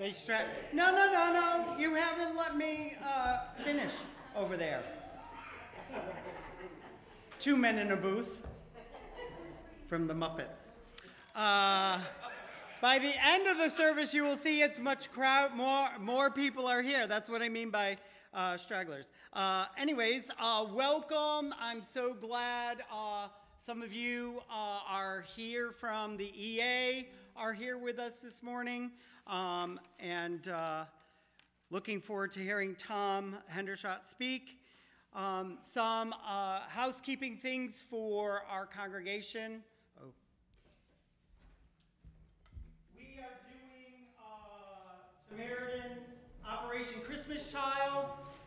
They strap. No, no, no, no. You haven't let me uh, finish over there. Two men in a booth from the Muppets. Uh, by the end of the service, you will see it's much crowd. More more people are here. That's what I mean by uh, stragglers. Uh, anyways, uh, welcome. I'm so glad uh, some of you are here from the EA, are here with us this morning. Um, and uh, looking forward to hearing Tom Hendershot speak. Um, some uh, housekeeping things for our congregation. Oh. We are doing uh, Samaritan's Operation Christmas Child.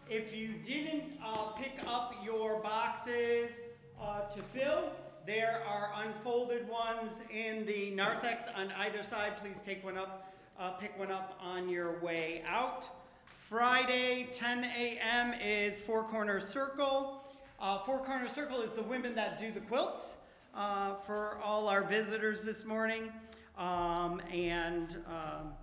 If you didn't uh, pick up your boxes uh, to fill, there are unfolded ones in the narthex on either side. Please take one up uh, pick one up on your way out. Friday, 10 a.m. is Four Corner Circle. Uh, Four Corner Circle is the women that do the quilts uh, for all our visitors this morning. Um, and um,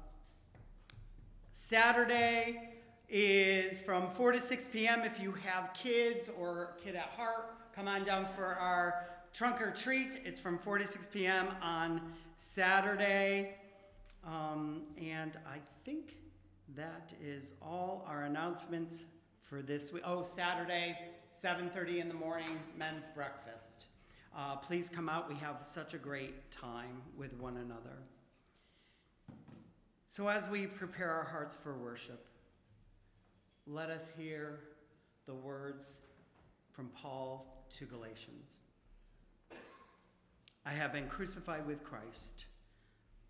Saturday is from 4 to 6 p.m. If you have kids or kid at heart, come on down for our trunk or treat. It's from 4 to 6 p.m. on Saturday. Um, and I think that is all our announcements for this week. Oh, Saturday, 7.30 in the morning, men's breakfast. Uh, please come out. We have such a great time with one another. So as we prepare our hearts for worship, let us hear the words from Paul to Galatians. I have been crucified with Christ.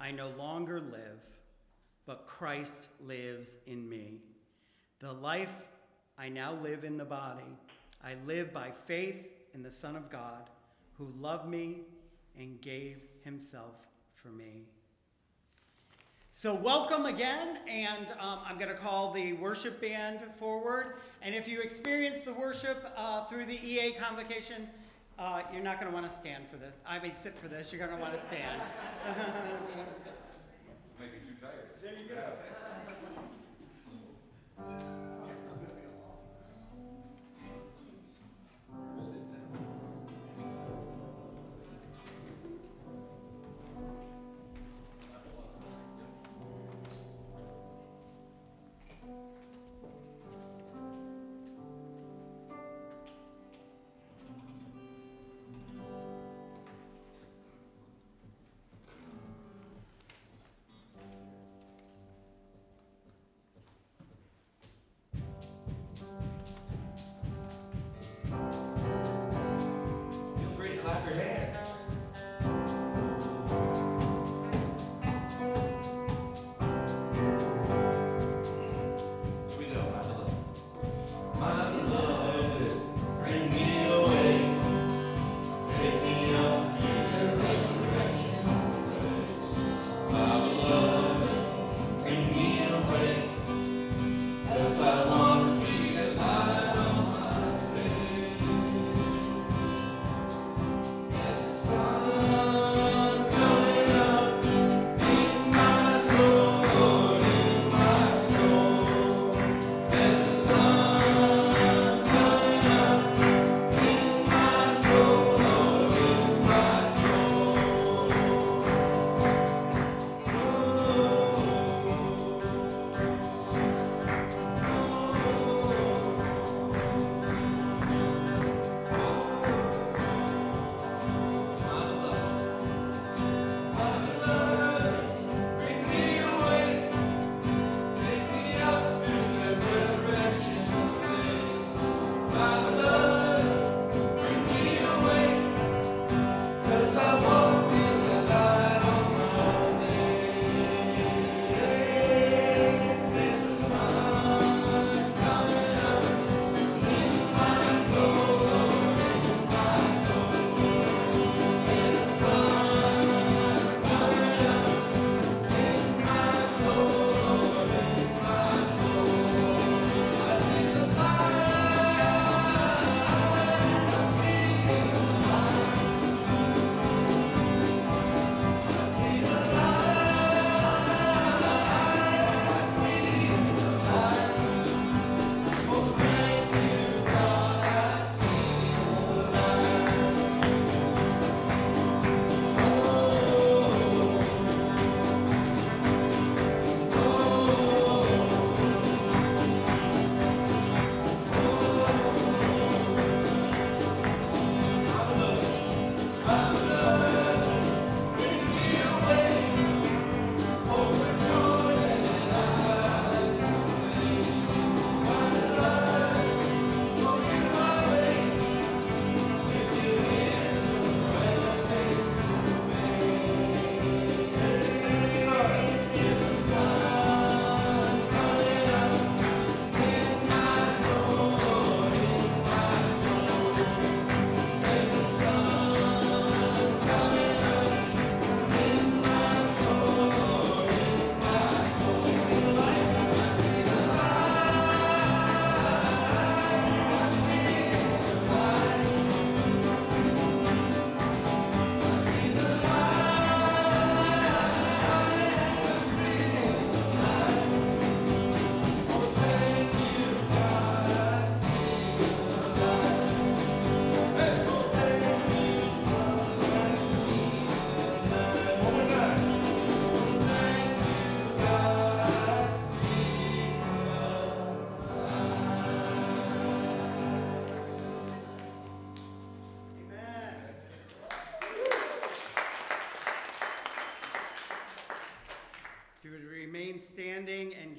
I no longer live, but Christ lives in me. The life I now live in the body, I live by faith in the Son of God, who loved me and gave himself for me. So, welcome again, and um, I'm going to call the worship band forward. And if you experience the worship uh, through the EA convocation, uh, you're not going to want to stand for this. I mean, sit for this. You're going to want to stand.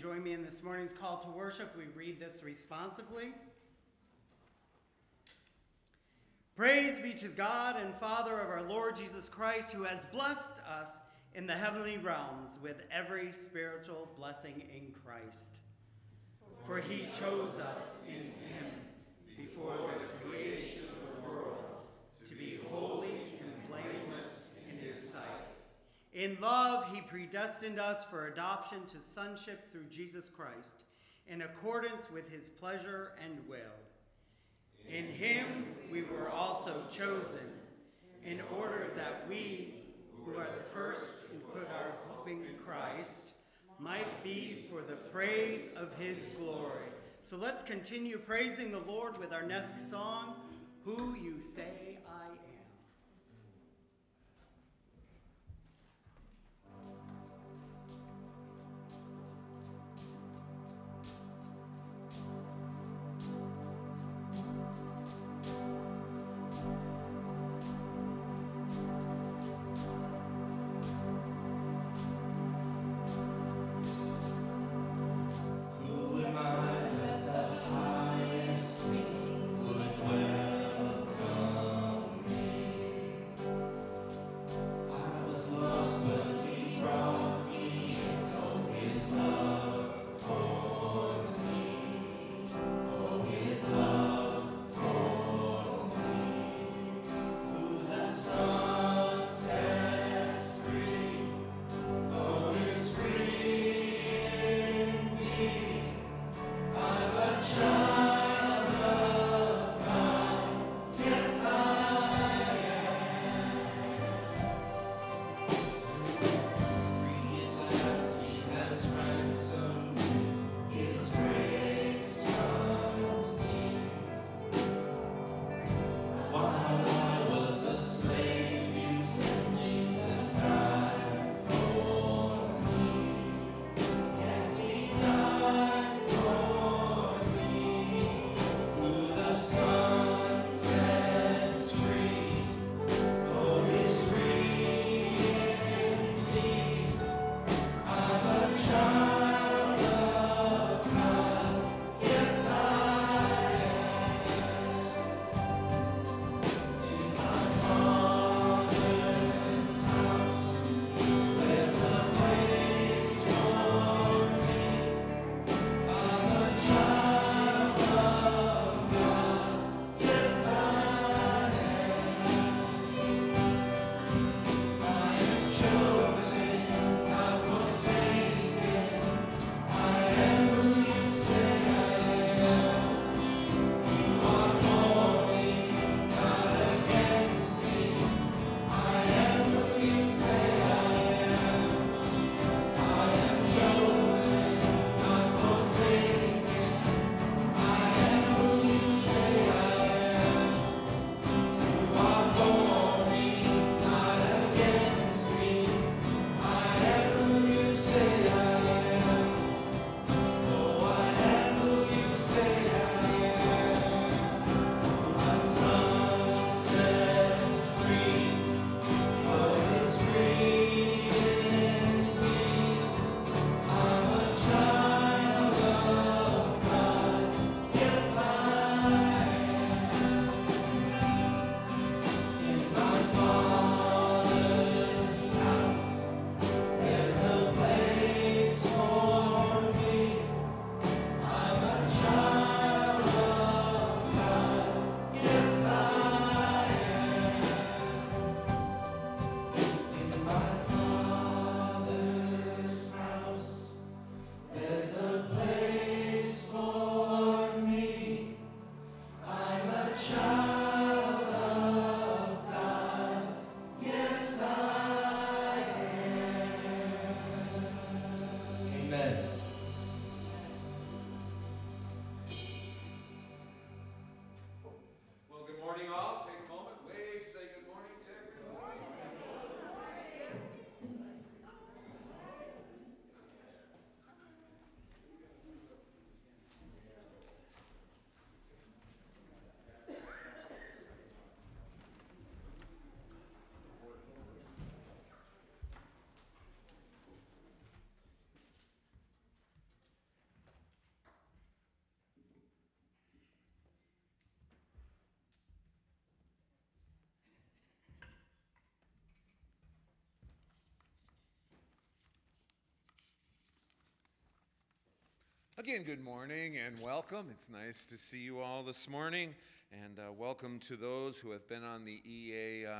join me in this morning's call to worship, we read this responsively. Praise be to God and Father of our Lord Jesus Christ, who has blessed us in the heavenly realms with every spiritual blessing in Christ. For he chose us in him before the creation of the world to be holy and blameless in his sight. In love, he predestined us for adoption to sonship through Jesus Christ, in accordance with his pleasure and will. In him we were also chosen, in order that we, who are the first who put our hope in Christ, might be for the praise of his glory. So let's continue praising the Lord with our next song, Who You Say Again, good morning and welcome. It's nice to see you all this morning, and uh, welcome to those who have been on the EA uh,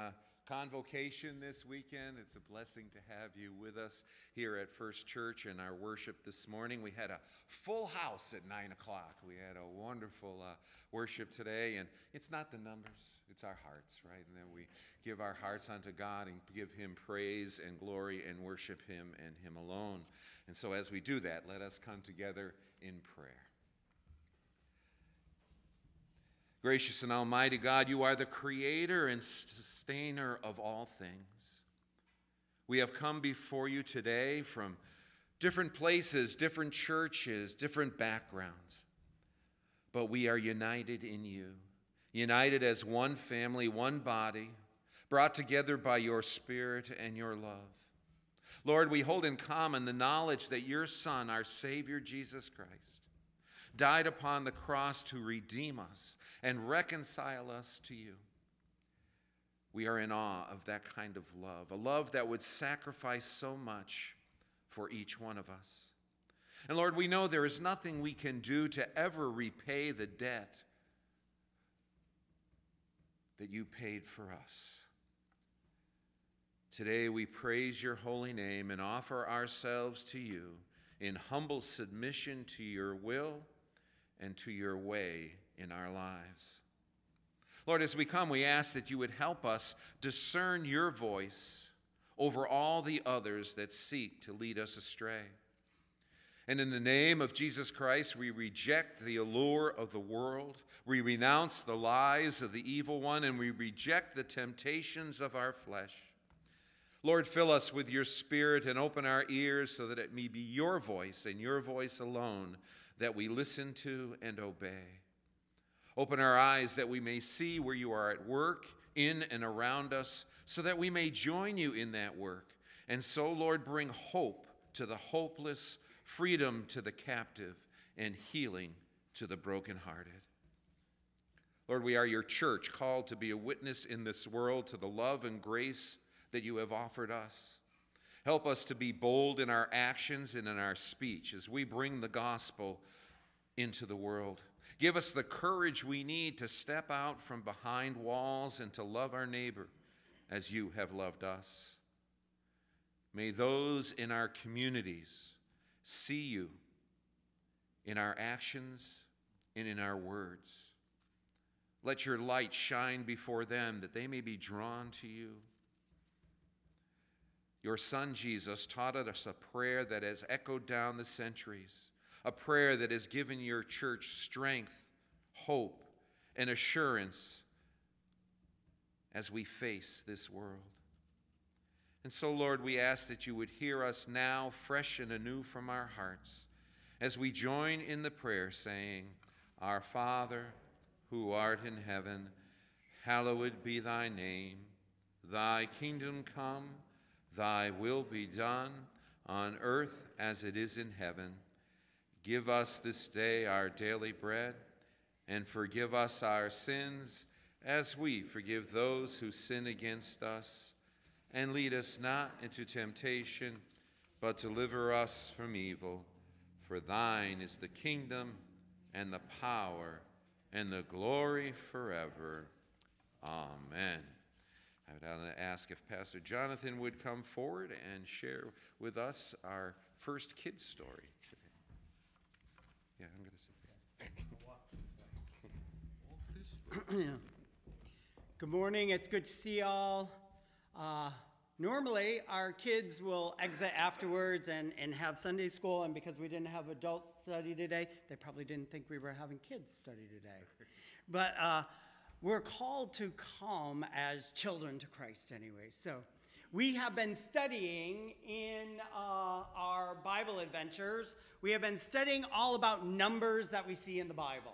convocation this weekend. It's a blessing to have you with us here at First Church in our worship this morning. We had a full house at 9 o'clock. We had a wonderful uh, worship today, and it's not the numbers, it's our hearts, right? And then we give our hearts unto God and give Him praise and glory and worship Him and Him alone. And so, as we do that, let us come together in prayer. Gracious and Almighty God, you are the creator and sustainer of all things. We have come before you today from different places, different churches, different backgrounds, but we are united in you, united as one family, one body, brought together by your Spirit and your love. Lord, we hold in common the knowledge that your Son, our Savior Jesus Christ, died upon the cross to redeem us and reconcile us to you. We are in awe of that kind of love, a love that would sacrifice so much for each one of us. And Lord, we know there is nothing we can do to ever repay the debt that you paid for us. Today we praise your holy name and offer ourselves to you in humble submission to your will and to your way in our lives. Lord, as we come, we ask that you would help us discern your voice over all the others that seek to lead us astray. And in the name of Jesus Christ, we reject the allure of the world. We renounce the lies of the evil one, and we reject the temptations of our flesh. Lord, fill us with your spirit and open our ears so that it may be your voice and your voice alone that we listen to and obey. Open our eyes that we may see where you are at work in and around us so that we may join you in that work. And so, Lord, bring hope to the hopeless, freedom to the captive, and healing to the brokenhearted. Lord, we are your church, called to be a witness in this world to the love and grace that you have offered us. Help us to be bold in our actions and in our speech as we bring the gospel into the world. Give us the courage we need to step out from behind walls and to love our neighbor as you have loved us. May those in our communities see you in our actions and in our words. Let your light shine before them that they may be drawn to you. Your son Jesus taught us a prayer that has echoed down the centuries, a prayer that has given your church strength, hope, and assurance as we face this world. And so, Lord, we ask that you would hear us now, fresh and anew from our hearts, as we join in the prayer, saying, Our Father, who art in heaven, hallowed be thy name. Thy kingdom come. Thy will be done on earth as it is in heaven. Give us this day our daily bread, and forgive us our sins as we forgive those who sin against us. And lead us not into temptation, but deliver us from evil. For thine is the kingdom, and the power, and the glory forever. Amen. I would ask if Pastor Jonathan would come forward and share with us our first kid's story today. Yeah, I'm going to sit Good morning. It's good to see y'all. Uh, normally, our kids will exit afterwards and, and have Sunday school, and because we didn't have adult study today, they probably didn't think we were having kids study today. But uh, we're called to come as children to Christ anyway. So we have been studying in uh, our Bible adventures, we have been studying all about numbers that we see in the Bible.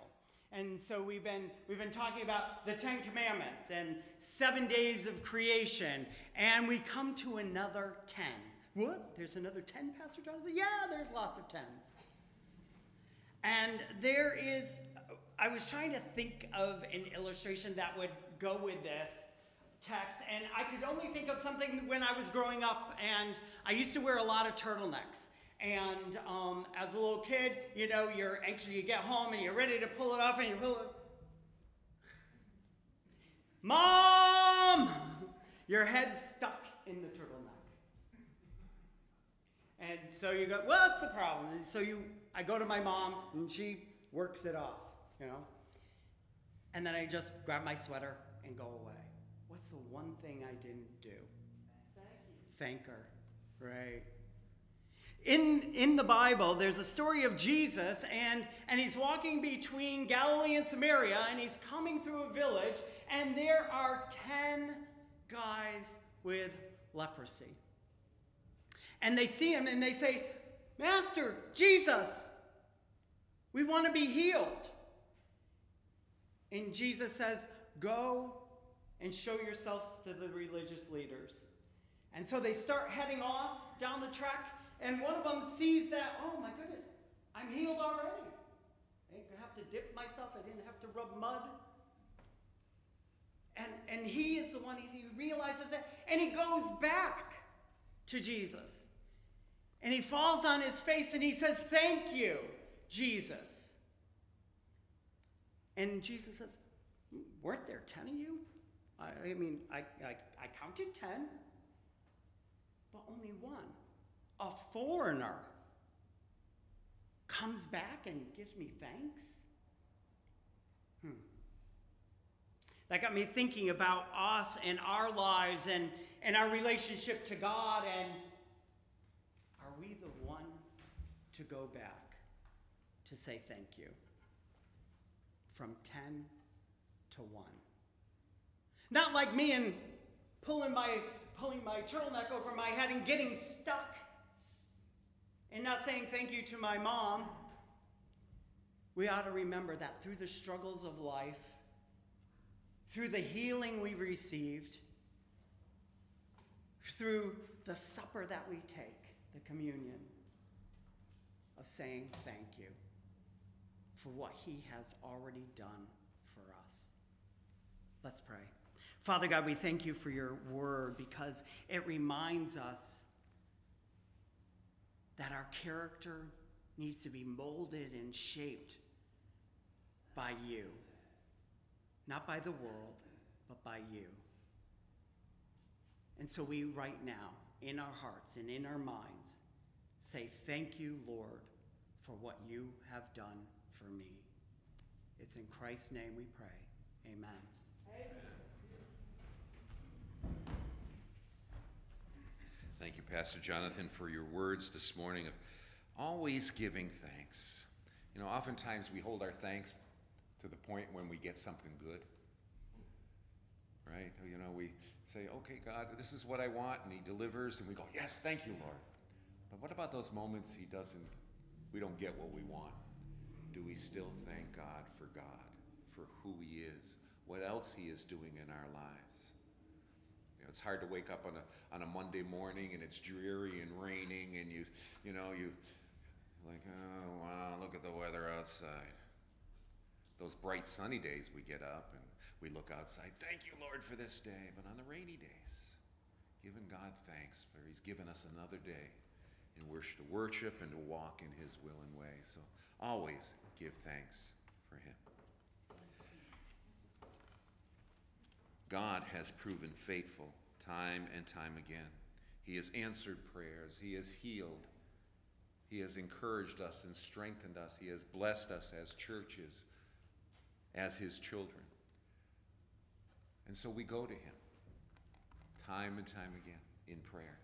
And so we've been, we've been talking about the Ten Commandments and seven days of creation, and we come to another 10. What? There's another 10, Pastor Jonathan? Yeah, there's lots of 10s. And there is I was trying to think of an illustration that would go with this text, and I could only think of something when I was growing up, and I used to wear a lot of turtlenecks. And um, as a little kid, you know, you're anxious, you get home and you're ready to pull it off and you pull it. Mom! Your head's stuck in the turtleneck. And so you go, well, what's the problem? And so you, I go to my mom and she works it off, you know? And then I just grab my sweater and go away. What's the one thing I didn't do? Thank her. Right. In, in the Bible, there's a story of Jesus, and, and he's walking between Galilee and Samaria, and he's coming through a village, and there are 10 guys with leprosy. And they see him and they say, Master, Jesus, we want to be healed. And Jesus says, Go and show yourselves to the religious leaders. And so they start heading off down the track, and one of them sees that, oh my goodness, I'm healed already. I didn't have to dip myself, I didn't have to rub mud. And, and he is the one, he realizes that, and he goes back to Jesus. And he falls on his face and he says, Thank you, Jesus. And Jesus says, Weren't there 10 of you? I, I mean, I, I, I counted 10, but only one, a foreigner, comes back and gives me thanks? Hmm. That got me thinking about us and our lives and, and our relationship to God. And are we the one to go back to say thank you? From 10 to 1. Not like me and pulling my, pulling my turtleneck over my head and getting stuck. And not saying thank you to my mom. We ought to remember that through the struggles of life, through the healing we've received, through the supper that we take, the communion, of saying thank you for what he has already done for us. Let's pray. Father God, we thank you for your word because it reminds us that our character needs to be molded and shaped by you. Not by the world, but by you. And so we, right now, in our hearts and in our minds, say, Thank you, Lord, for what you have done for me. It's in Christ's name we pray. Amen. Thank you, Pastor Jonathan, for your words this morning of always giving thanks. You know, oftentimes we hold our thanks to the point when we get something good. Right? You know, we say, okay, God, this is what I want, and He delivers, and we go, yes, thank you, Lord. But what about those moments He doesn't, we don't get what we want? Do we still thank God for God, for who He is, what else He is doing in our lives? You know, it's hard to wake up on a, on a Monday morning and it's dreary and raining, and you, you know, you, like, oh, wow, look at the weather outside. Those bright sunny days we get up and we look outside thank you lord for this day. But on the rainy days giving god thanks for he's given us another day which to worship and to walk in his will and way. So always give thanks for him. God has proven faithful time and time again. He has answered prayers. He has healed. He has encouraged us and strengthened us. He has blessed us as churches as his children. And so we go to him time and time again in prayer.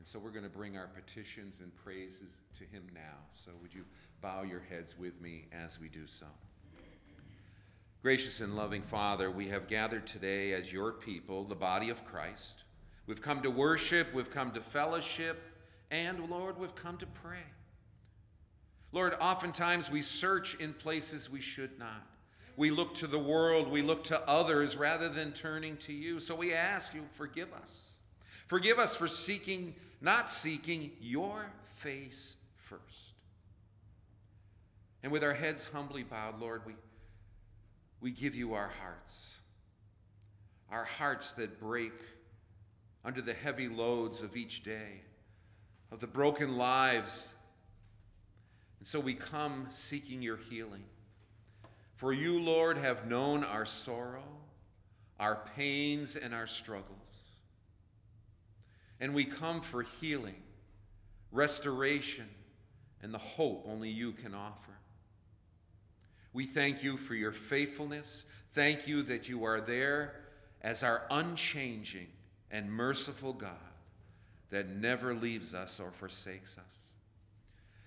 And so we're going to bring our petitions and praises to him now. So would you bow your heads with me as we do so? Gracious and loving Father, we have gathered today as your people, the body of Christ. We've come to worship, we've come to fellowship, and Lord, we've come to pray. Lord, oftentimes we search in places we should not. We look to the world, we look to others rather than turning to you. So we ask you, forgive us. Forgive us for seeking, not seeking your face first. And with our heads humbly bowed, Lord, we, we give you our hearts. Our hearts that break under the heavy loads of each day. of the broken lives. And so we come seeking your healing. For you, Lord, have known our sorrow, our pains, and our struggles. And we come for healing, restoration, and the hope only you can offer. We thank you for your faithfulness. Thank you that you are there as our unchanging and merciful God that never leaves us or forsakes us.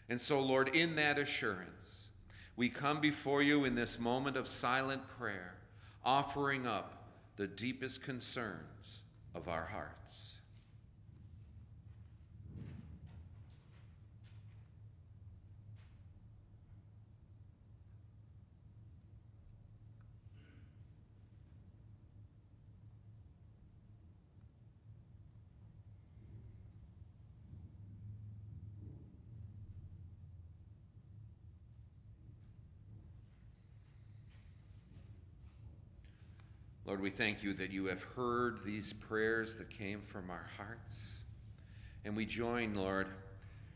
And so, Lord, in that assurance, we come before you in this moment of silent prayer, offering up the deepest concerns of our hearts. Lord, we thank you that you have heard these prayers that came from our hearts. And we join, Lord,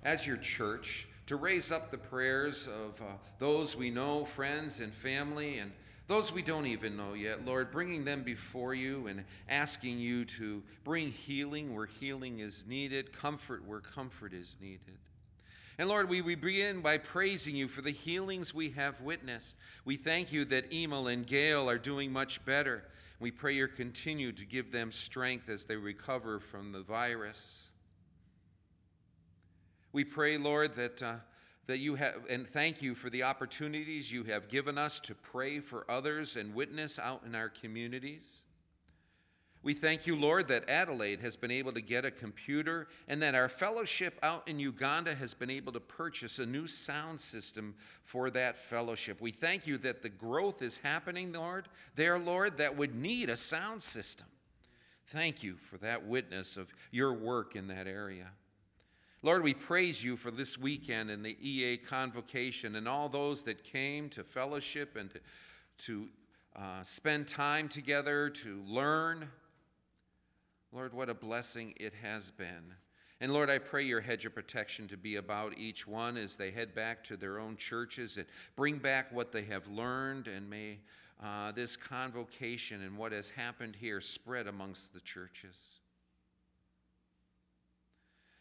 as your church, to raise up the prayers of uh, those we know, friends and family, and those we don't even know yet, Lord, bringing them before you and asking you to bring healing where healing is needed, comfort where comfort is needed. And Lord, we, we begin by praising you for the healings we have witnessed. We thank you that Emil and Gail are doing much better. We pray you continue to give them strength as they recover from the virus. We pray, Lord, that, uh, that you have, and thank you for the opportunities you have given us to pray for others and witness out in our communities. We thank you, Lord, that Adelaide has been able to get a computer and that our fellowship out in Uganda has been able to purchase a new sound system for that fellowship. We thank you that the growth is happening, Lord, there, Lord, that would need a sound system. Thank you for that witness of your work in that area. Lord, we praise you for this weekend and the EA convocation and all those that came to fellowship and to, uh, spend time together, to learn Lord, what a blessing it has been. And Lord, I pray your hedge of protection to be about each one as they head back to their own churches and bring back what they have learned, and may uh, this convocation and what has happened here spread amongst the churches.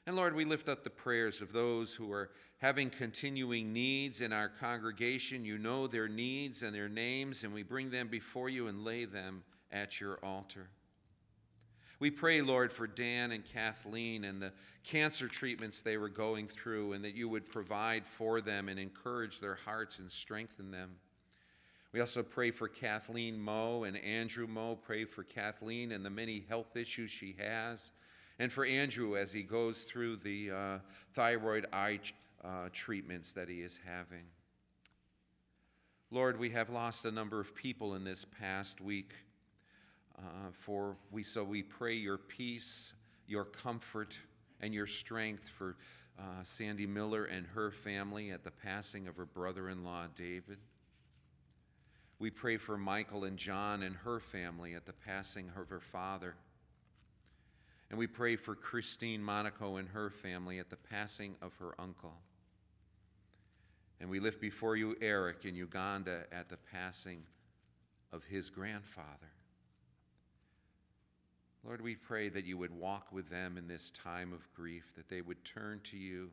And Lord, we lift up the prayers of those who are having continuing needs in our congregation. You know their needs and their names, and we bring them before you and lay them at your altar. We pray, Lord, for Dan and Kathleen and the cancer treatments they were going through, and that you would provide for them and encourage their hearts and strengthen them. We also pray for Kathleen Moe and Andrew Moe. Pray for Kathleen and the many health issues she has, and for Andrew as he goes through the uh, thyroid eye uh, treatments that he is having. Lord, we have lost a number of people in this past week. Uh, for we so we pray your peace, your comfort, and your strength for uh, Sandy Miller and her family at the passing of her brother-in-law David. We pray for Michael and John and her family at the passing of her father. And we pray for Christine Monaco and her family at the passing of her uncle. And we lift before you Eric in Uganda at the passing of his grandfather. Lord, we pray that you would walk with them in this time of grief, that they would turn to you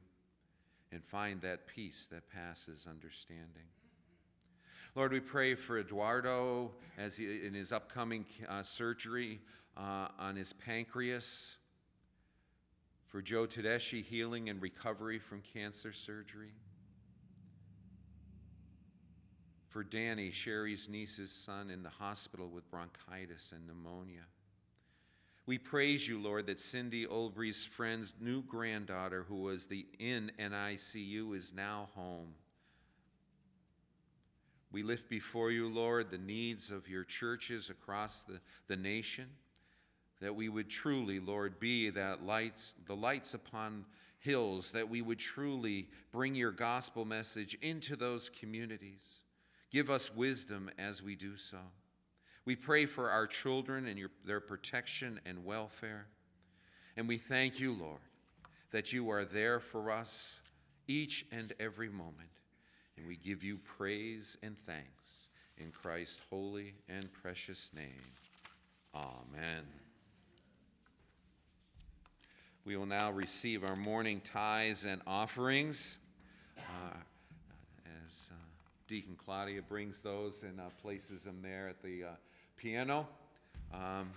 and find that peace that passes understanding. Lord, we pray for Eduardo as he, in his upcoming uh, surgery uh, on his pancreas, for Joe Tedeschi healing and recovery from cancer surgery, for Danny, Sherry's niece's son, in the hospital with bronchitis and pneumonia. We praise you, Lord, that Cindy Olbrey's friend's new granddaughter, who was the in NICU, is now home. We lift before you, Lord, the needs of your churches across the, the nation, that we would truly, Lord, be that lights, the lights upon hills, that we would truly bring your gospel message into those communities. Give us wisdom as we do so. We pray for our children and your, their protection and welfare. And we thank you, Lord, that you are there for us each and every moment. And we give you praise and thanks in Christ's holy and precious name. Amen. We will now receive our morning tithes and offerings. Uh, as uh, Deacon Claudia brings those and uh, places them there at the uh, piano. Um,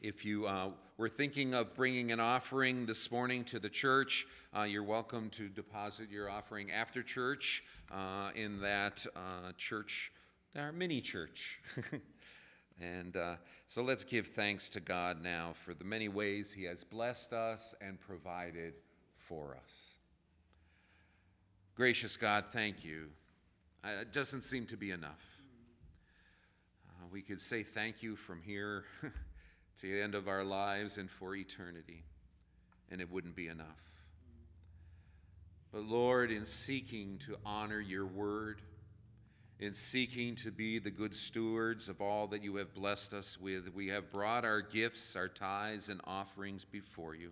if you uh, were thinking of bringing an offering this morning to the church, uh, you're welcome to deposit your offering after church uh, in that uh, church, our mini church. and uh, so let's give thanks to God now for the many ways He has blessed us and provided for us. Gracious God, thank you. Uh, it doesn't seem to be enough. We could say thank you from here. to the end of our lives and for eternity, and it wouldn't be enough. But Lord, in seeking to honor your word, in seeking to be the good stewards of all that you have blessed us with, we have brought our gifts, our tithes, and offerings before you.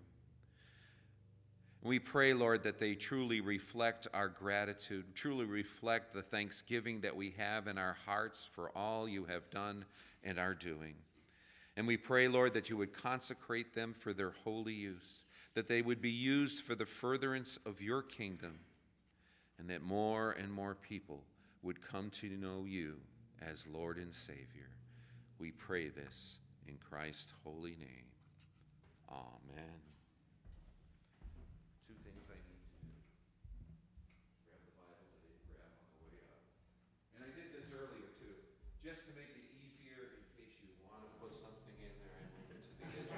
We pray, Lord, that they truly reflect our gratitude, truly reflect the thanksgiving that we have in our hearts for all you have done and are doing. And we pray, Lord, that you would consecrate them for their holy use, that they would be used for the furtherance of your kingdom, and that more and more people would come to know you as Lord and Savior. We pray this in Christ's holy name. Amen. Two things I need to do. Grab the Bible that grab on the way up. And I did this earlier too, just to make it easier in case you want to put something in there and move it to the edge.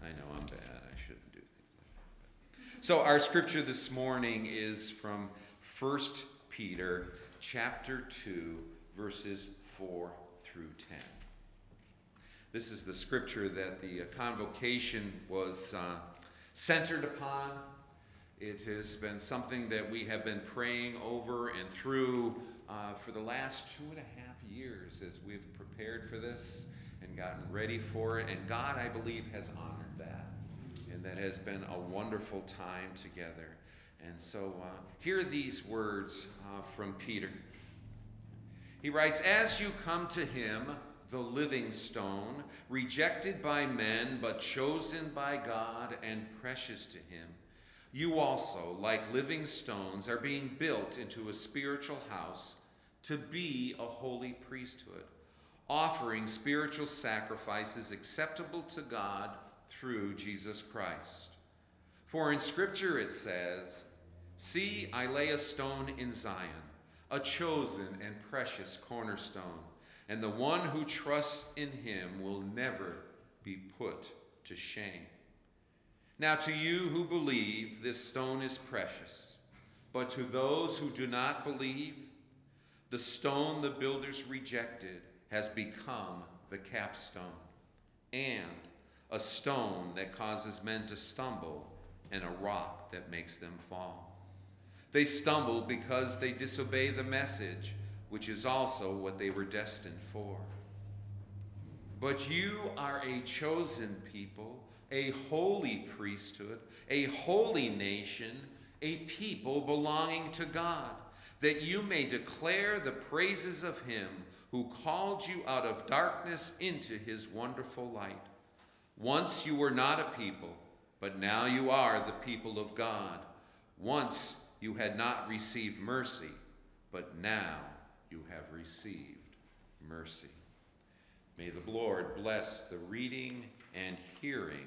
I know I'm bad. I shouldn't do things like that. So our scripture this morning is from 1 Peter chapter 2 verses 4 through 10. This is the scripture that the convocation was uh, centered upon. It has been something that we have been praying over and through uh, for the last two and a half years as we've prepared for this and gotten ready for it. And God, I believe, has honored that. Has been a wonderful time together. And so, uh, hear these words uh, from Peter. He writes, As you come to him, the living stone, rejected by men, but chosen by God and precious to him, you also, like living stones, are being built into a spiritual house to be a holy priesthood, offering spiritual sacrifices acceptable to God through Jesus Christ. For in Scripture it says, See, I lay a stone in Zion, a chosen and precious cornerstone, and the one who trusts in him will never be put to shame. Now, to you who believe, this stone is precious, but to those who do not believe, the stone the builders rejected has become the capstone, and a stone that causes men to stumble, and a rock that makes them fall. They stumble because they disobey the message, which is also what they were destined for. But you are a chosen people, a holy priesthood, a holy nation, a people belonging to God, that you may declare the praises of him who called you out of darkness into his wonderful light. Once you were not a people, but now you are the people of God. Once you had not received mercy, but now you have received mercy. May the Lord bless the reading and hearing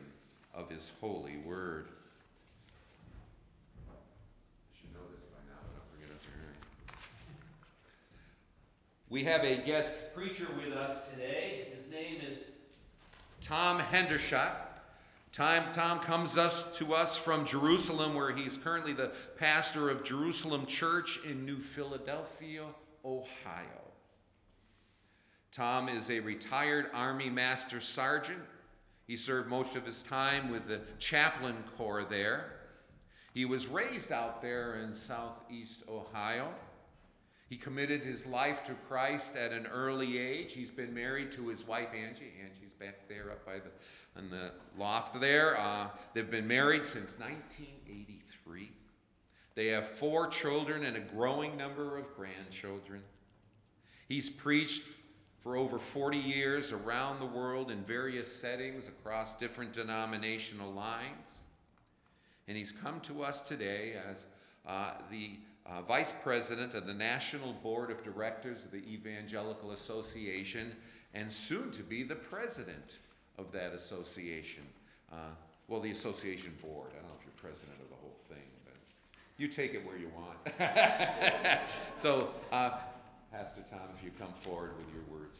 of his holy word. We have a guest preacher with us today. His name is Tom Hendershot. Tom, Tom comes us to us from Jerusalem, where he's currently the pastor of Jerusalem Church in New Philadelphia, Ohio. Tom is a retired Army Master Sergeant. He served most of his time with the chaplain corps there. He was raised out there in southeast Ohio. He committed his life to Christ at an early age. He's been married to his wife Angie. Angie's back there up by the in the loft there. Uh, they've been married since 1983. They have four children and a growing number of grandchildren. He's preached for over 40 years around the world in various settings across different denominational lines. And he's come to us today as uh, the uh, vice president of the National Board of Directors of the Evangelical Association, and soon to be the president of that association. Uh, well, the association board. I don't know if you're president of the whole thing, but you take it where you want. so, uh, Pastor Tom, if you come forward with your words.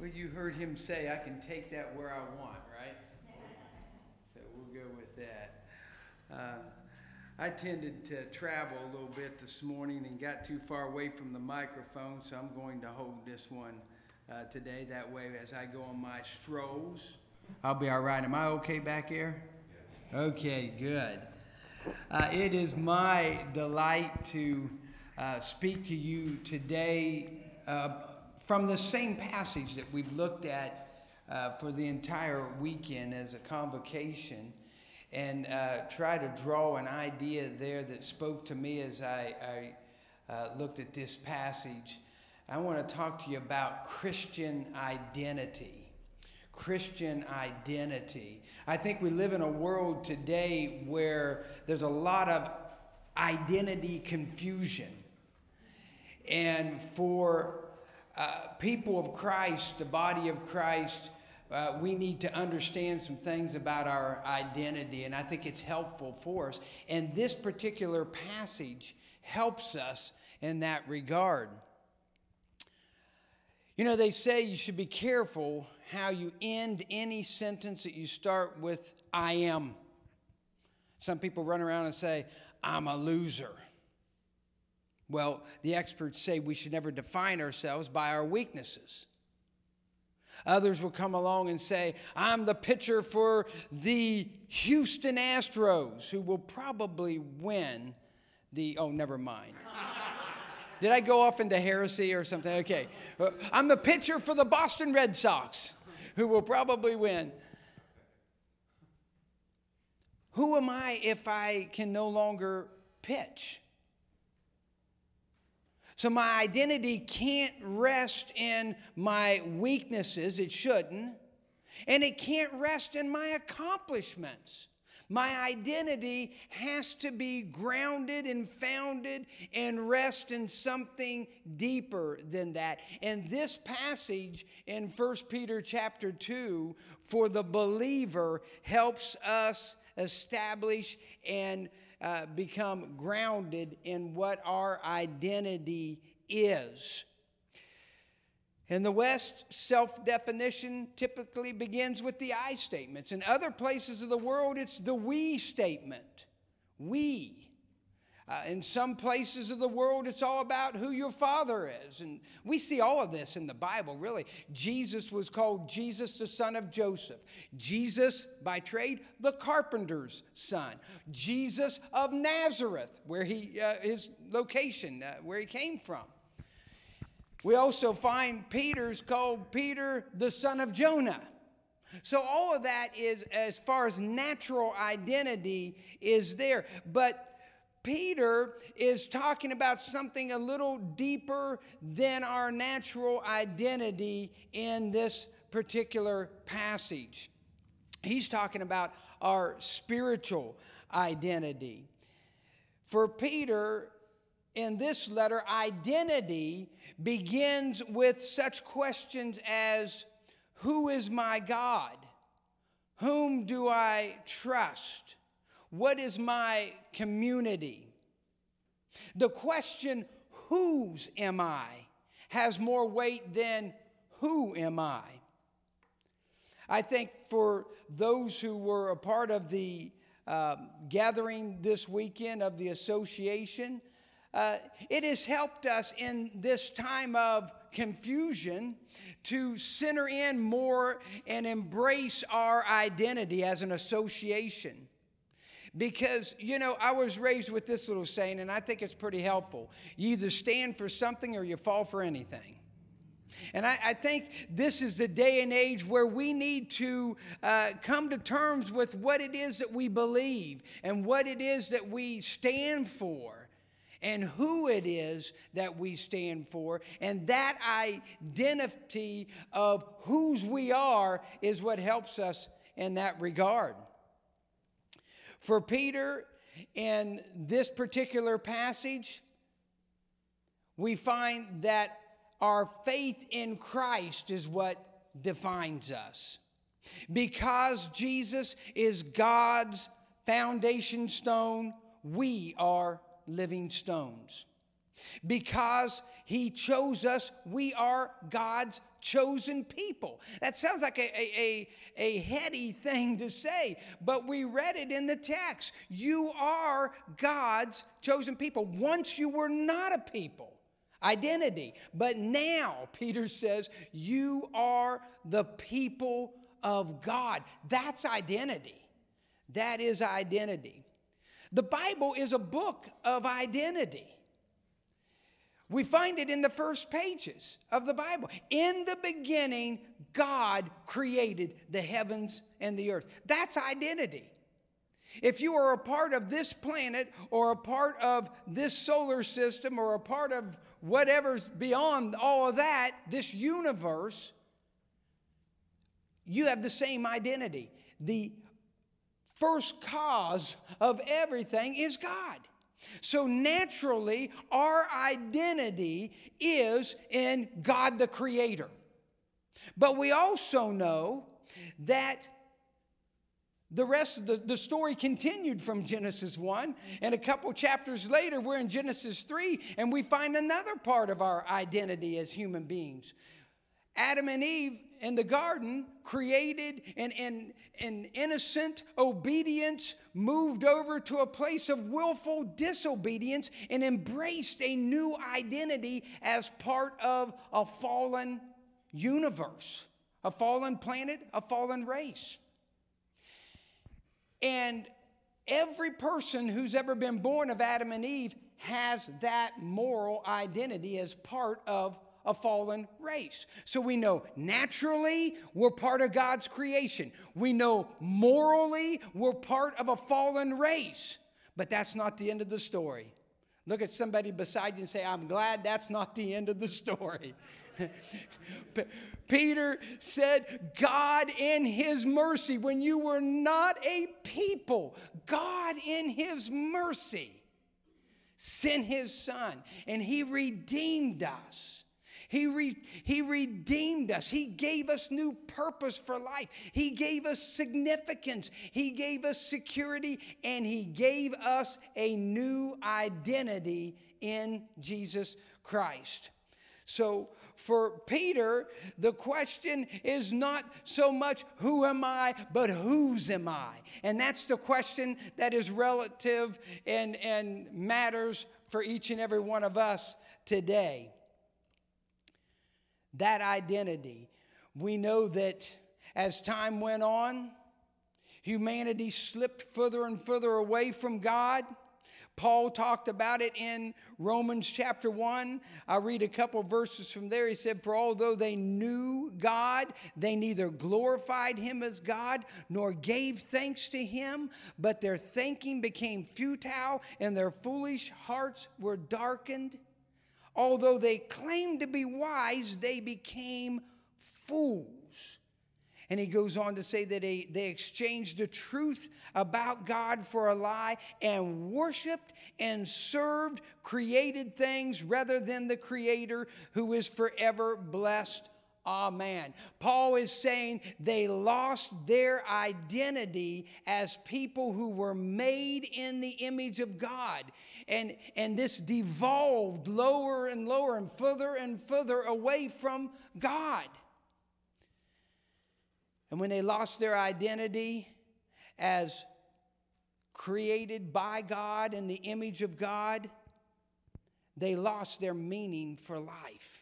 Well, you heard him say, I can take that where I want, right? So we'll go with that. Uh, I tended to travel a little bit this morning and got too far away from the microphone, so I'm going to hold this one uh, today. That way, as I go on my strolls, I'll be all right. Am I okay back here? Yes. Okay, good. Uh, it is my delight to uh, speak to you today uh, from the same passage that we've looked at uh, for the entire weekend as a convocation and uh, try to draw an idea there that spoke to me as I, I uh, looked at this passage. I want to talk to you about Christian identity. Christian identity. I think we live in a world today where there's a lot of identity confusion. And for uh, people of Christ, the body of Christ, uh, we need to understand some things about our identity, and I think it's helpful for us. And this particular passage helps us in that regard. You know, they say you should be careful how you end any sentence that you start with, I am. Some people run around and say, I'm a loser. Well, the experts say we should never define ourselves by our weaknesses. Others will come along and say, I'm the pitcher for the Houston Astros, who will probably win the. Oh, never mind. Did I go off into heresy or something? Okay. Uh, I'm the pitcher for the Boston Red Sox, who will probably win. Who am I if I can no longer pitch? So my identity can't rest in my weaknesses, it shouldn't. And it can't rest in my accomplishments. My identity has to be grounded and founded and rest in something deeper than that. And this passage in 1 Peter chapter 2 for the believer helps us establish and uh, become grounded in what our identity is. In the West, self definition typically begins with the I statements. In other places of the world, it's the we statement. We. Uh, in some places of the world, it's all about who your father is. And we see all of this in the Bible, really. Jesus was called Jesus, the son of Joseph. Jesus, by trade, the carpenter's son. Jesus of Nazareth, where he, uh, his location, uh, where he came from. We also find Peter's called Peter, the son of Jonah. So all of that is, as far as natural identity, is there. But Peter is talking about something a little deeper than our natural identity in this particular passage. He's talking about our spiritual identity. For Peter, in this letter, identity begins with such questions as Who is my God? Whom do I trust? What is my community? The question, whose am I, has more weight than who am I? I think for those who were a part of the uh, gathering this weekend of the association, uh, it has helped us in this time of confusion to center in more and embrace our identity as an association. Because, you know, I was raised with this little saying, and I think it's pretty helpful. You either stand for something or you fall for anything. And I, I, think this is the day and age where we need to uh, come to terms with what it is that we believe and what it is that we stand for and who it is that we stand for. And that identity of whose we are is what helps us in that regard. For Peter, in this particular passage, we find that our faith in Christ is what defines us. Because Jesus is God's foundation stone, we are living stones. Because he chose us, we are God's chosen people. That sounds like a, a, a, a, heady thing to say, but we read it in the text. You are God's chosen people. Once you were not a people identity. But now, Peter says, you are the people of God. That's identity. That is identity. The Bible is a book of identity. We find it in the first pages of the Bible. In the beginning, God created the heavens and the earth. That's identity. If you are a part of this planet or a part of this solar system or a part of whatever's beyond all of that, this universe, you have the same identity. The first cause of everything is God. So naturally, our identity is in God the Creator. But we also know that the rest of the, the story continued from Genesis 1. And a couple chapters later, we're in Genesis 3, and we find another part of our identity as human beings. Adam and Eve in the garden created an, an, an innocent obedience, moved over to a place of willful disobedience, and embraced a new identity as part of a fallen universe, a fallen planet, a fallen race. And every person who's ever been born of Adam and Eve has that moral identity as part of a fallen race. So we know naturally we're part of God's creation. We know morally we're part of a fallen race. But that's not the end of the story. Look at somebody beside you and say, I'm glad that's not the end of the story. Peter said, God in his mercy, when you were not a people, God in his mercy sent his son and he redeemed us. He, re, he redeemed us. He gave us new purpose for life. He gave us significance. He gave us security. And He gave us a new identity in Jesus Christ. So for Peter, the question is not so much who am I, but whose am I? And that's the question that is relative and, and matters for each and every one of us today. That identity. We know that as time went on, humanity slipped further and further away from God. Paul talked about it in Romans chapter 1. I read a couple verses from there. He said, For although they knew God, they neither glorified him as God nor gave thanks to him, but their thinking became futile and their foolish hearts were darkened. Although they claimed to be wise, they became fools. And he goes on to say that they, they exchanged the truth about God for a lie and worshiped and served created things rather than the Creator who is forever blessed. Amen. Paul is saying they lost their identity as people who were made in the image of God. And, and this devolved lower and lower and further and further away from God. And when they lost their identity as created by God in the image of God, they lost their meaning for life.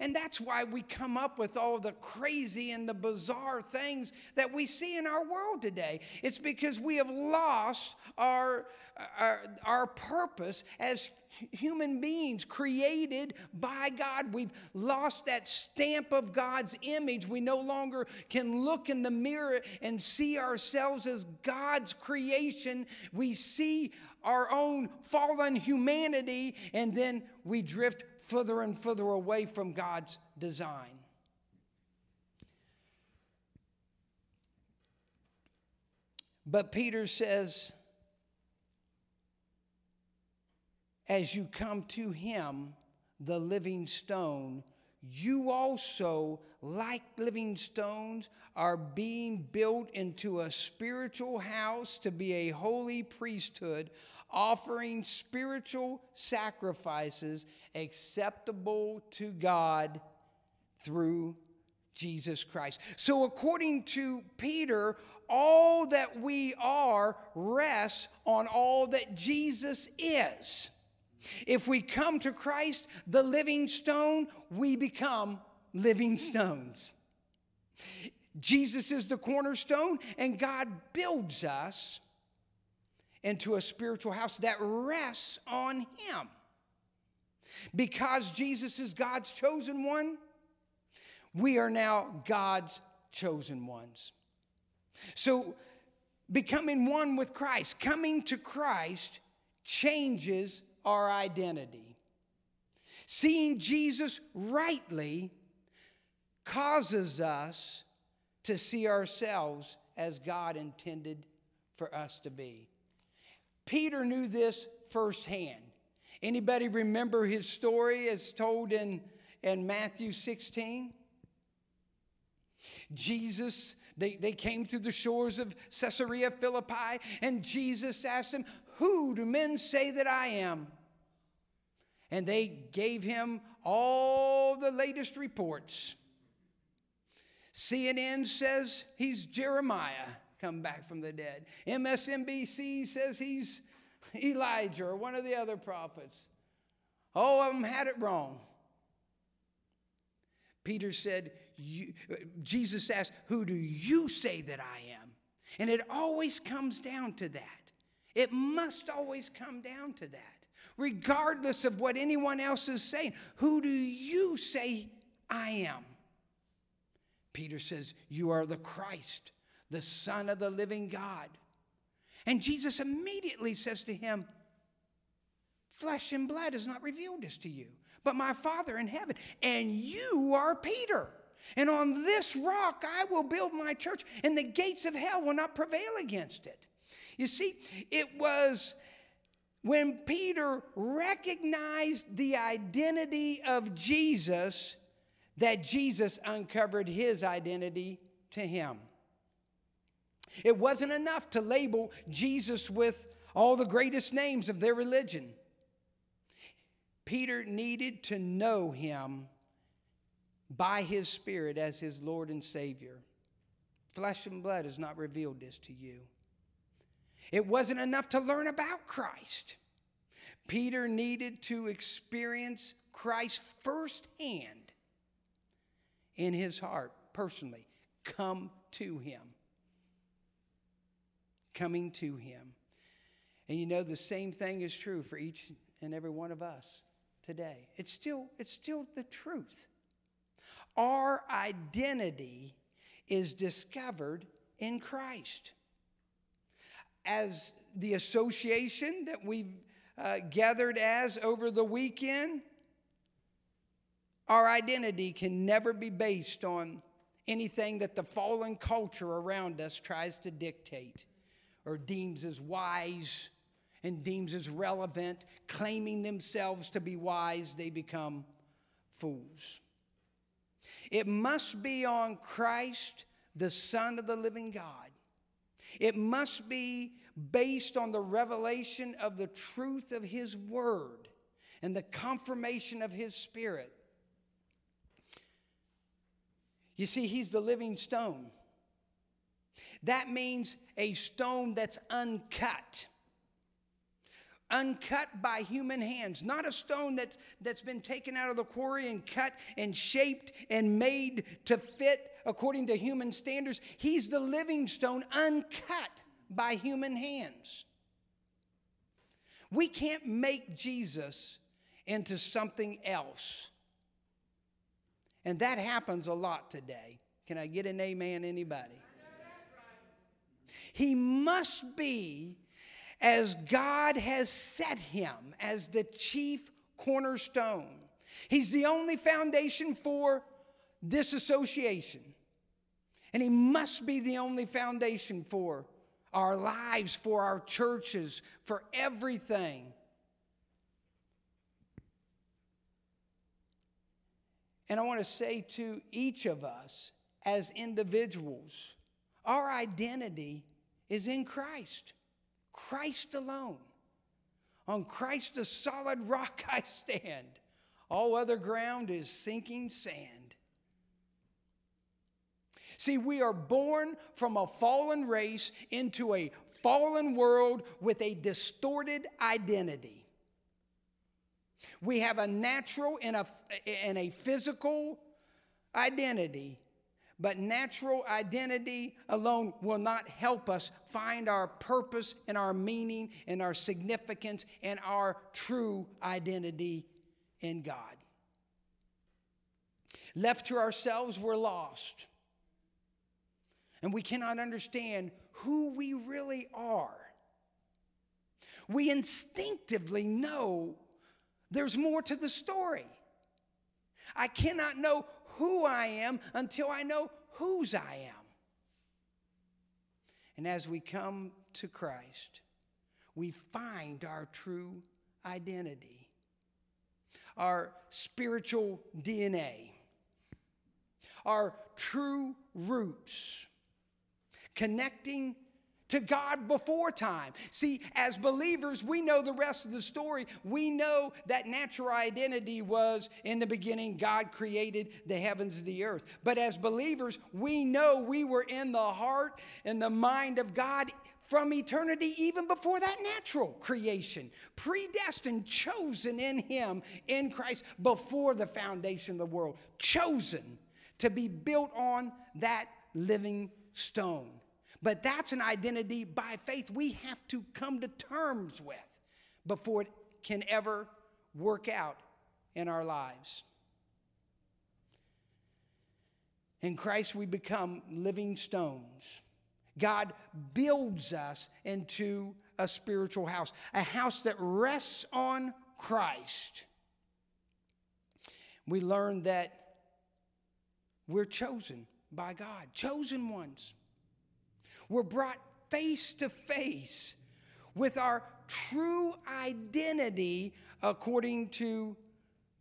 And that's why we come up with all the crazy and the bizarre things that we see in our world today. It's because we have lost our, our, our purpose as human beings created by God. We've lost that stamp of God's image. We no longer can look in the mirror and see ourselves as God's creation. We see our own fallen humanity, and then we drift further and further away from God's design. But Peter says, as you come to him, the living stone, you also, like living stones, are being built into a spiritual house to be a holy priesthood, offering spiritual sacrifices acceptable to God through Jesus Christ. So, according to Peter, all that we are rests on all that Jesus is. If we come to Christ, the living stone, we become living stones. Jesus is the cornerstone, and God builds us into a spiritual house that rests on Him. Because Jesus is God's chosen one, we are now God's chosen ones. So, becoming one with Christ, coming to Christ, changes our identity. Seeing Jesus rightly causes us to see ourselves as God intended for us to be. Peter knew this firsthand. Anybody remember his story as told in, in Matthew 16? Jesus, they, they came through the shores of Caesarea Philippi, and Jesus asked them, Who do men say that I am? And they gave him all the latest reports. CNN says he's Jeremiah come back from the dead. MSNBC says he's Elijah or one of the other prophets. All of them had it wrong. Peter said, Jesus asked, Who do you say that I am? And it always comes down to that. It must always come down to that regardless of what anyone else is saying. Who do you say I am? Peter says, You are the Christ, the Son of the living God. And Jesus immediately says to him, Flesh and blood has not revealed this to you, but my Father in heaven. And you are Peter. And on this rock I will build my church, and the gates of hell will not prevail against it. You see, it was when Peter recognized the identity of Jesus, that Jesus uncovered his identity to him. It wasn't enough to label Jesus with all the greatest names of their religion. Peter needed to know him by his Spirit as his Lord and Savior. Flesh and blood has not revealed this to you. It wasn't enough to learn about Christ. Peter needed to experience Christ firsthand in his heart, personally. Come to him. Coming to him. And you know, the same thing is true for each and every one of us today. It's still, it's still the truth. Our identity is discovered in Christ as the association that we've uh, gathered as over the weekend, our identity can never be based on anything that the fallen culture around us tries to dictate or deems as wise and deems as relevant. Claiming themselves to be wise, they become fools. It must be on Christ, the Son of the living God. It must be based on the revelation of the truth of His Word and the confirmation of His Spirit. You see, He's the living stone. That means a stone that's uncut. uncut by human hands, not a stone that's, that's been taken out of the quarry and cut and shaped and made to fit according to human standards. He's the living stone, uncut by human hands. We can't make Jesus into something else. And that happens a lot today. Can I get an amen, anybody? He must be as God has set him as the chief cornerstone. He's the only foundation for this association. And he must be the only foundation for our lives, for our churches, for everything. And I want to say to each of us as individuals, our identity is in Christ, Christ alone. On Christ, the solid rock I stand. All other ground is sinking sand. See, we are born from a fallen race into a fallen world with a distorted identity. We have a natural and a, and a physical identity, but natural identity alone will not help us find our purpose and our meaning and our significance and our true identity in God. Left to ourselves, we're lost. And we cannot understand who we really are. We instinctively know there's more to the story. I cannot know who I am until I know whose I am. And as we come to Christ, we find our true identity, our spiritual DNA, our true roots, connecting to God before time. See, as believers, we know the rest of the story. We know that natural identity was in the beginning, God created the heavens and the earth. But as believers, we know we were in the heart and the mind of God from eternity, even before that natural creation, predestined, chosen in Him, in Christ, before the foundation of the world, chosen to be built on that living stone. But that's an identity by faith we have to come to terms with before it can ever work out in our lives. In Christ, we become living stones. God builds us into a spiritual house, a house that rests on Christ. We learn that we're chosen by God, chosen ones. We're brought face to face with our true identity according to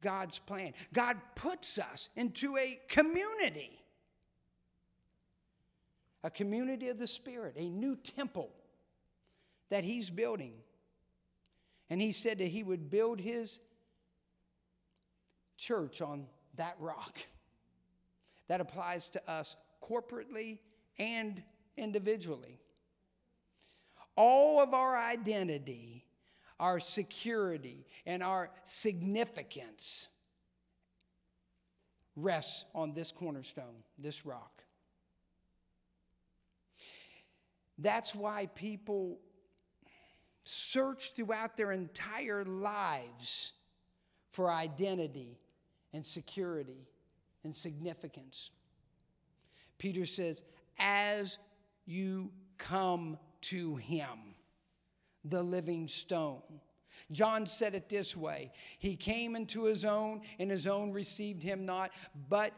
God's plan. God puts us into a community, a community of the Spirit, a new temple that He's building. And He said that He would build His church on that rock. That applies to us corporately and individually. All of our identity, our security, and our significance rests on this cornerstone, this rock. That's why people search throughout their entire lives for identity and security and significance. Peter says, as you come to him, the living stone. John said it this way He came into his own, and his own received him not, but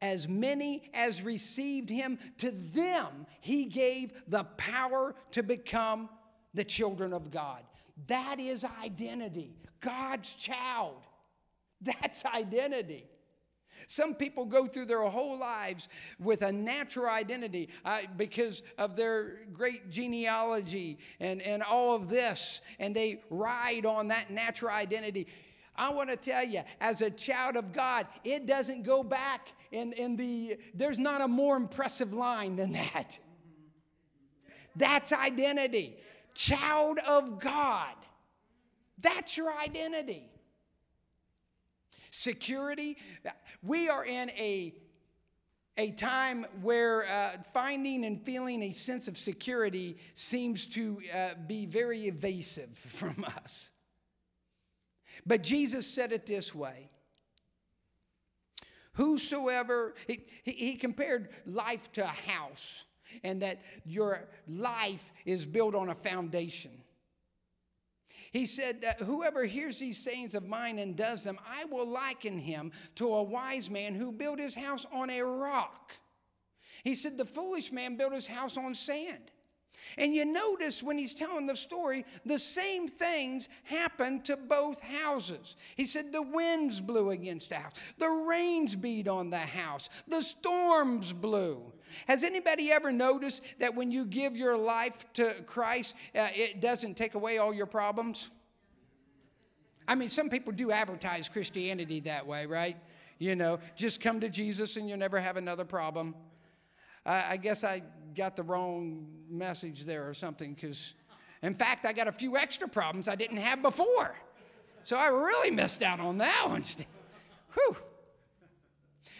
as many as received him, to them he gave the power to become the children of God. That is identity, God's child. That's identity. Some people go through their whole lives with a natural identity uh, because of their great genealogy and, and all of this, and they ride on that natural identity. I want to tell you, as a child of God, it doesn't go back in, in the, there's not a more impressive line than that. That's identity. Child of God. That's your identity. Security, we are in a a time where uh, finding and feeling a sense of security seems to uh, be very evasive from us. But Jesus said it this way Whosoever, he, he compared life to a house, and that your life is built on a foundation. He said that whoever hears these sayings of mine and does them, I will liken him to a wise man who built his house on a rock. He said the foolish man built his house on sand. And you notice when he's telling the story, the same things happened to both houses. He said the winds blew against the house, the rains beat on the house, the storms blew. Has anybody ever noticed that when you give your life to Christ, uh, it doesn't take away all your problems? I mean, some people do advertise Christianity that way, right? You know, just come to Jesus and you'll never have another problem. I, I guess I got the wrong message there or something because, in fact, I got a few extra problems I didn't have before. So I really missed out on that one. Whew.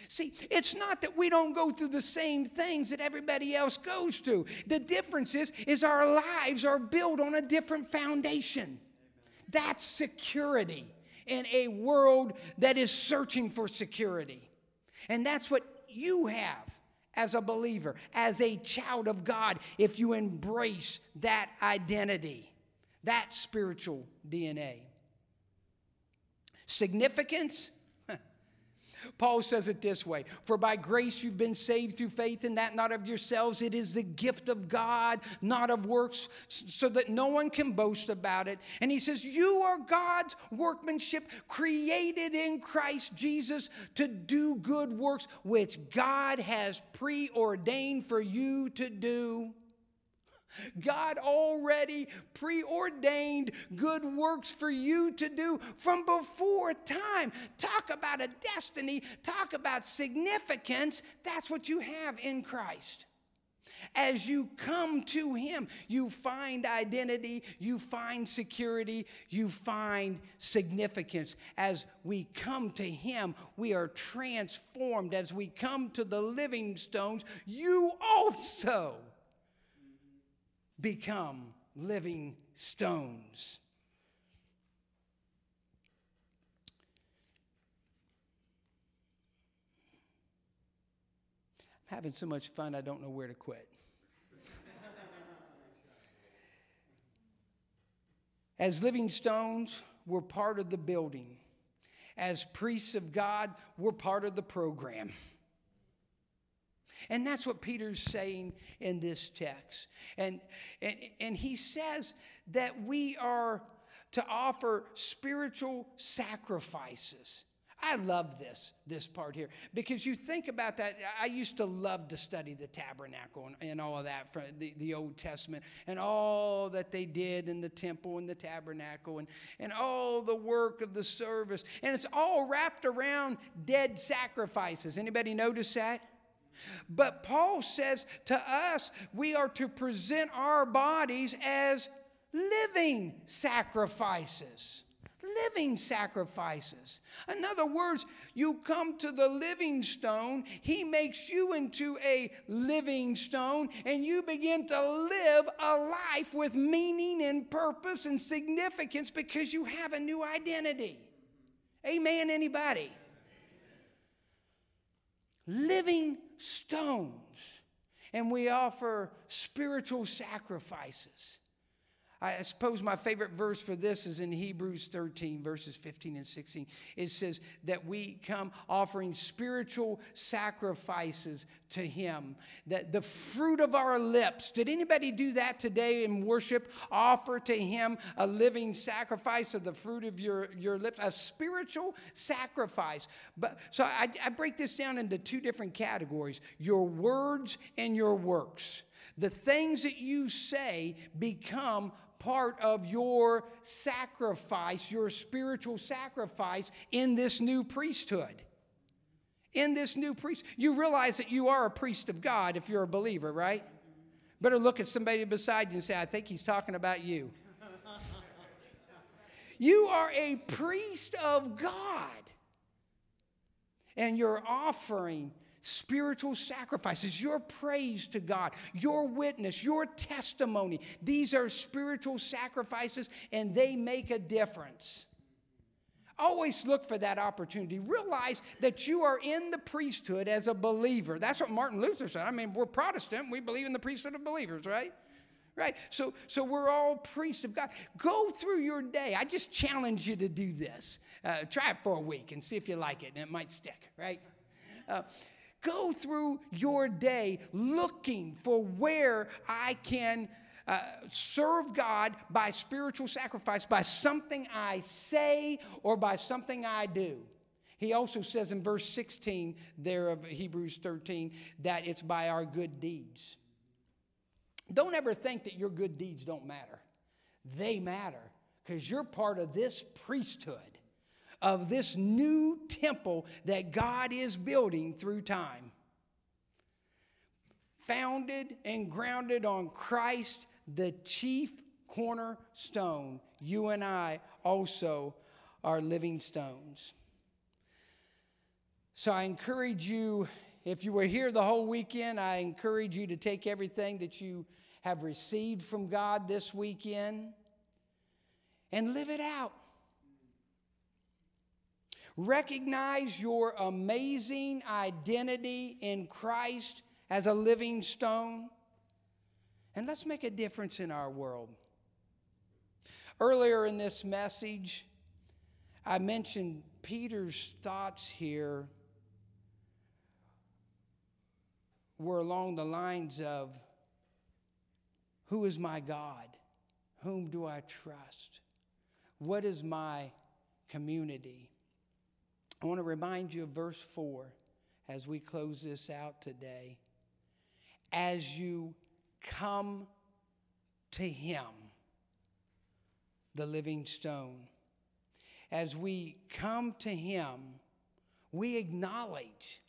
See, it's not that we don't go through the same things that everybody else goes through. The difference is, is our lives are built on a different foundation. That's security in a world that is searching for security. And that's what you have as a believer, as a child of God, if you embrace that identity, that spiritual DNA. Significance? Paul says it this way For by grace you've been saved through faith, and that not of yourselves. It is the gift of God, not of works, so that no one can boast about it. And he says, You are God's workmanship, created in Christ Jesus to do good works, which God has preordained for you to do. God already preordained good works for you to do from before time. Talk about a destiny, talk about significance. That's what you have in Christ. As you come to Him, you find identity, you find security, you find significance. As we come to Him, we are transformed. As we come to the living stones, you also become living stones. I'm having so much fun, I don't know where to quit. As living stones, we're part of the building. As priests of God, we're part of the program. And that's what Peter's saying in this text. And, and, and he says that we are to offer spiritual sacrifices. I love this, this part here, because you think about that. I used to love to study the tabernacle and, and all of that from the, the Old Testament and all that they did in the temple and the tabernacle and, and all the work of the service. And it's all wrapped around dead sacrifices. Anybody notice that? But Paul says to us, we are to present our bodies as living sacrifices. Living sacrifices. In other words, you come to the living stone, he makes you into a living stone, and you begin to live a life with meaning and purpose and significance because you have a new identity. Amen, anybody? Living stones and we offer spiritual sacrifices. I suppose my favorite verse for this is in Hebrews 13, verses 15 and 16. It says that we come offering spiritual sacrifices to Him, that the fruit of our lips. Did anybody do that today in worship? Offer to Him a living sacrifice of the fruit of your, your lips, a spiritual sacrifice. But so I, I break this down into two different categories your words and your works. The things that you say become part of your sacrifice, your spiritual sacrifice in this new priesthood. In this new priest, you realize that you are a priest of God if you're a believer, right? Better look at somebody beside you and say, I think he's talking about you. You are a priest of God. And you're offering spiritual sacrifices, your praise to God, your witness, your testimony. These are spiritual sacrifices and they make a difference. Always look for that opportunity. Realize that you are in the priesthood as a believer. That's what Martin Luther said. I mean, we're Protestant, we believe in the priesthood of believers, right? Right? So, so we're all priests of God. Go through your day. I just challenge you to do this. Uh, try it for a week and see if you like it, and it might stick, right? Uh, go through your day looking for where I can uh, serve God by spiritual sacrifice, by something I say or by something I do. He also says in verse 16 there of Hebrews 13 that it's by our good deeds. Don't ever think that your good deeds don't matter. They matter because you're part of this priesthood, of this new temple that God is building through time. Founded and grounded on Christ, the chief cornerstone, you and I also are living stones. So I encourage you, if you were here the whole weekend, I encourage you to take everything that you have received from God this weekend and live it out. Recognize your amazing identity in Christ as a living stone, and let's make a difference in our world. Earlier in this message, I mentioned Peter's thoughts here were along the lines of Who is my God? Whom do I trust? What is my community? I want to remind you of verse 4 as we close this out today. As you come to Him, the living stone, as we come to Him, we acknowledge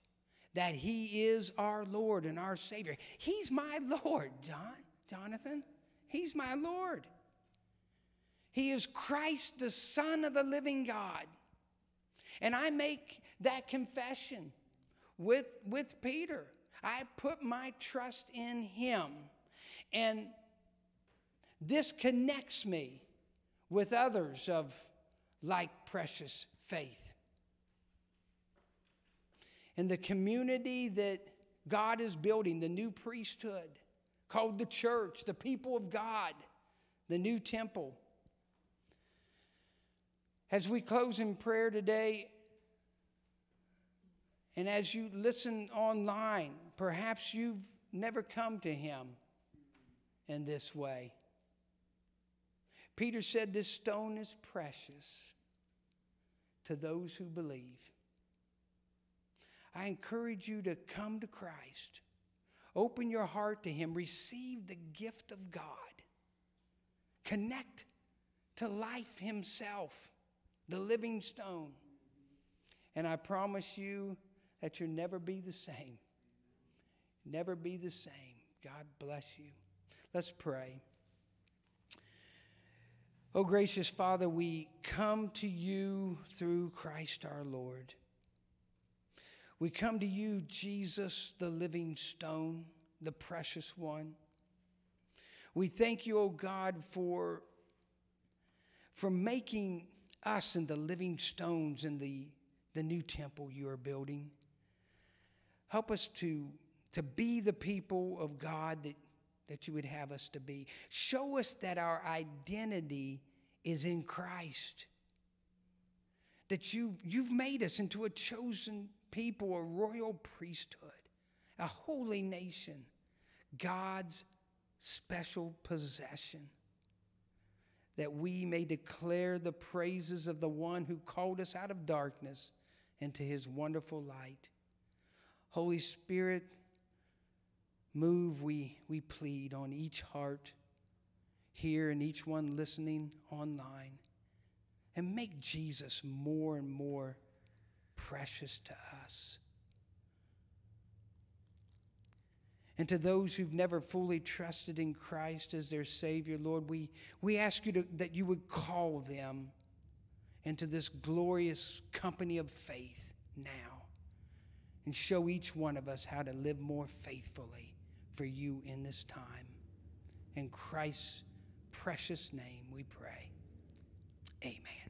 that He is our Lord and our Savior. He's my Lord, John, Jonathan. He's my Lord. He is Christ, the Son of the living God. And I make that confession with, with Peter. I put my trust in Him. And this connects me with others of like precious faith. In the community that God is building, the new priesthood called the church, the people of God, the new temple. As we close in prayer today, and as you listen online, perhaps you've never come to Him in this way. Peter said, This stone is precious to those who believe. I encourage you to come to Christ. Open your heart to Him. Receive the gift of God. Connect to life Himself the living stone. And I promise you that you'll never be the same. Never be the same. God bless you. Let's pray. Oh, gracious Father, we come to you through Christ our Lord. We come to you, Jesus, the living stone, the precious one. We thank you, oh God, for, for making us and the living stones in the, the new temple you are building. Help us to, to be the people of God that, that you would have us to be. Show us that our identity is in Christ. That you, you've made us into a chosen people, a royal priesthood, a holy nation, God's special possession that we may declare the praises of the one who called us out of darkness into his wonderful light. Holy Spirit, move, we, we plead on each heart here and each one listening online. And make Jesus more and more precious to us. And to those who've never fully trusted in Christ as their Savior, Lord, we, we ask you to, that you would call them into this glorious company of faith now and show each one of us how to live more faithfully for you in this time. In Christ's precious name we pray. Amen.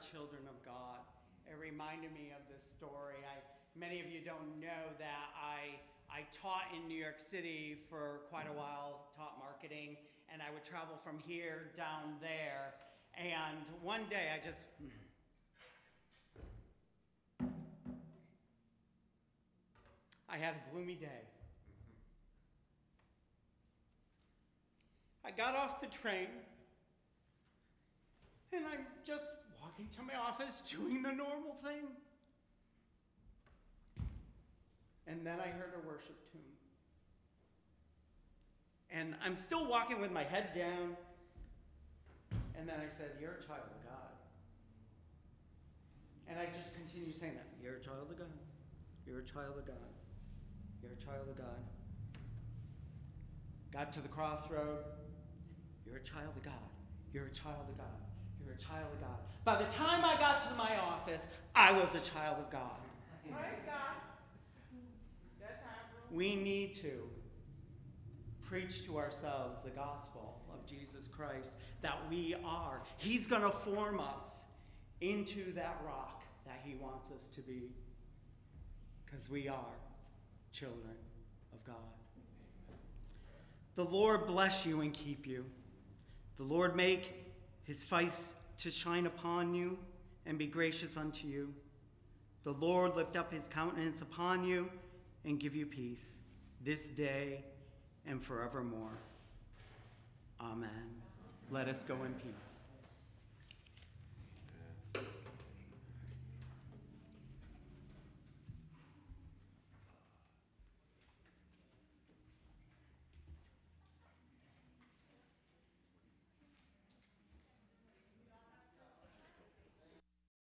Children of God. It reminded me of this story. I, many of you don't know that I, I taught in New York City for quite a while, taught marketing, and I would travel from here down there. And one day I just, I had a gloomy day. I got off the train and I'm just walking to my office doing the normal thing. And then I heard a worship tune. And I'm still walking with my head down. And then I said, You're a child of God. And I just continue saying that. You're a child of God. You're a child of God. You're a child of God. Got to the crossroad. You're a child of God. You're a child of God. A child of God. By the time I got to my office, I was a child of God. Praise God. That's how We need to preach to ourselves the gospel of Jesus Christ that we are. He's going to form us into that rock that He wants us to be because we are children of God. The Lord bless you and keep you. The Lord make his face to shine upon you and be gracious unto you. The Lord lift up his countenance upon you and give you peace this day and forevermore. Amen. Let us go in peace.